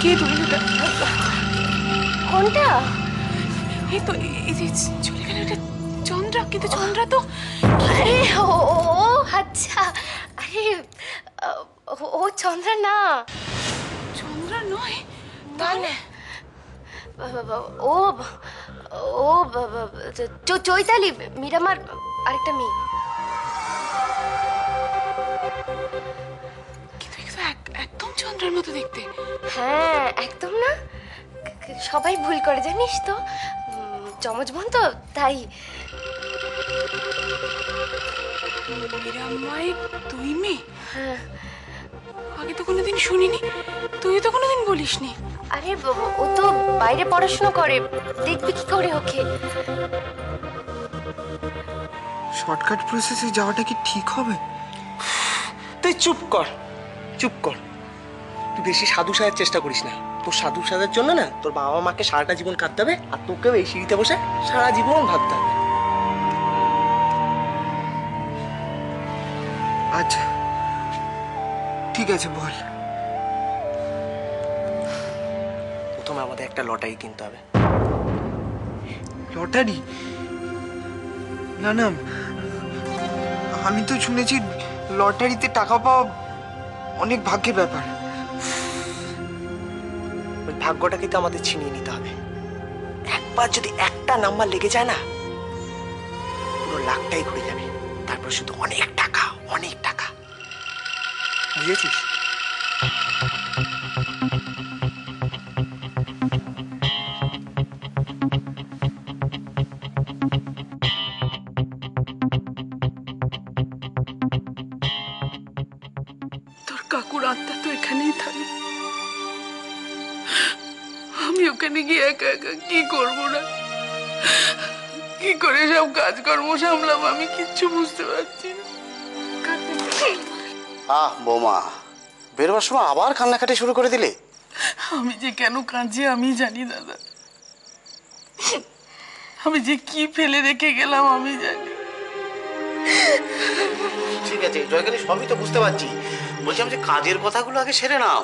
কে এটা কোনটা এই তো এই যে চলে গেল এটা চন্দ্রা কিন্তু চন্দ্রা তো আরে ও আচ্ছা আরে ও, ও চন্দ্রা না চন্দ্রা নয় তাহলে ও ও চ- চৈতালি মিরামার আরেকটা মেয়ে একদম মতো দেখতে। হ্যাঁ একদম না। সবাই ভুল করে জানিস তো। চমচ বোন তো তাই। তুই মেয়ে? হ্যাঁ। আগে তো কোনোদিন শুনিনি। তুই তো কোনোদিন বলিসনি। আরে ও তো বাইরে পড়াশোনা করে। দেখবি কি করে ওকে। শর্টকাট প্রসেসে যাওয়াটা কি ঠিক হবে? তুই চুপ কর। চুপ কর। তুই বেশি সাধু সাজার চেষ্টা করিস না। তোর সাধু সাজার জন্য না তোর বাবা মাকে সারাটা জীবন কাঁদতে হবে আর তোকেও এই সিঁড়িতে বসে সারা জীবন ভাবতে হবে। আচ্ছা ঠিক আছে, বল। প্রথমে আমাদের একটা লটারি কিনতে হবে। লটারি? না না, আমি তো শুনেছি লটারিতে টাকা পাওয়া অনেক ভাগ্যের ব্যাপার। ওই ভাগ্যটাকে তো আমাদের ছিনিয়ে নিতে হবে। একবার যদি একটা নাম্বার লেগে যায় না, পুরো লাখটাই ঘুরে যাবে। তারপর শুধু অনেক টাকা অনেক টাকা। বুঝেছিস? তোর কাকুর আত্মা তো এখানেই থাকে। ওখানে গিয়ে একা একা কি করব না? কি করে সব কাজকর্ম সামলাবো আমি কিচ্ছু বুঝতে পারছি আহ বৌমা বেরোবার সময় আবার কান্নাকাটি শুরু করে দিলে? আমি যে কেন কাঁদছি আমি জানি দাদা। আমি যে কি ফেলে রেখে গেলাম আমি জানি। ঠিক আছে জয়কালী সবই তো বুঝতে পারছি। বলছিলাম যে কাজের কথাগুলো আগে সেরে নাও।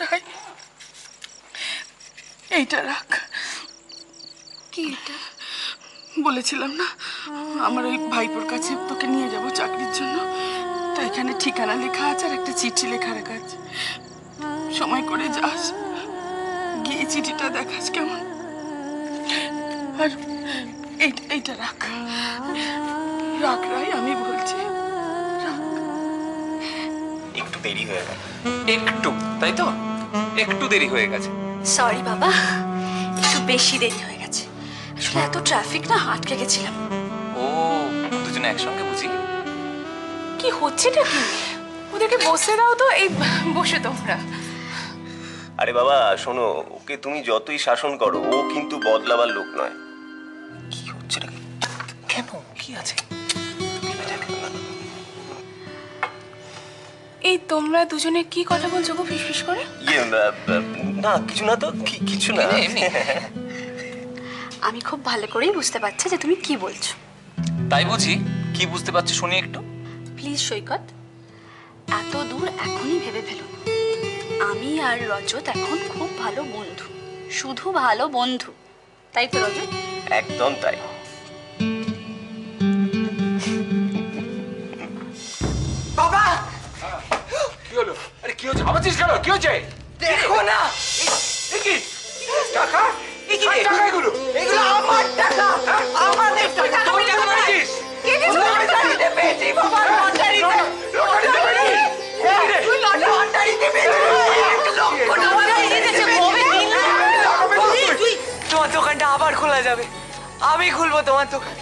রাই, এইটা রাখ। কি এটা? বলেছিলাম না আমার ওই ভাইপোর কাছে তোকে নিয়ে যাব চাকরির জন্য। তো এখানে ঠিকানা লেখা আছে আর একটা চিঠি লেখা রাখা আছে। সময় করে যাস। গিয়ে চিঠিটা দেখাস কেমন। আর এই- এইটা রাখ। রাখ রাই আমি বলছি। একটু দেরি হয়ে গেল। একটু তাই তো? একটু দেরি হয়ে গেছে। সরি বাবা। একটু বেশি দেরি হয়ে গেছে। আসলে এত ট্রাফিক না আটকে গেছিলাম। ও দুজনে একসঙ্গে বুঝি? কি হচ্ছেটা কি? ওদেরকে বসে দাও তো এই বসে তোমরা। আরে বাবা শোনো ওকে তুমি যতই শাসন করো ও কিন্তু বদলাবার লোক নয়। কি হচ্ছে? কেন? কি আছে? এই তোমরা দুজনে কি কথা বলছো গো ফিসফিস করে? ইয়ে না কিছু না তো কিছু না। আমি খুব ভালো করেই বুঝতে পারছি যে তুমি কি বলছো। তাই বুঝি? কি বুঝতে পারছ শুনি একটু। প্লিজ সৈকত এত দূর এখনই ভেবে ফেলুন আমি আর রজত এখন খুব ভালো বন্ধু। শুধু ভালো বন্ধু। তাই তো রজত? একদম তাই। হচ্ছে ভাবছিস কেন? কি হচ্ছে? দেখো না। কি? টাকা? এ কি রে? টাকা এগুলো। এগুলো। আমার টাকা। আমাদের টাকা তুই টাকা পেয়েছিস লটারিতে পেয়েছি বাবা? লটারিতে লটারিতে পেয়েছিস? তুই লটারিতে পেয়েছিস এক লক্ষ টাকা জিতেছে কবে তোমার দোকানটা আবার খোলা যাবে। আমি খুলবো তোমার দোকান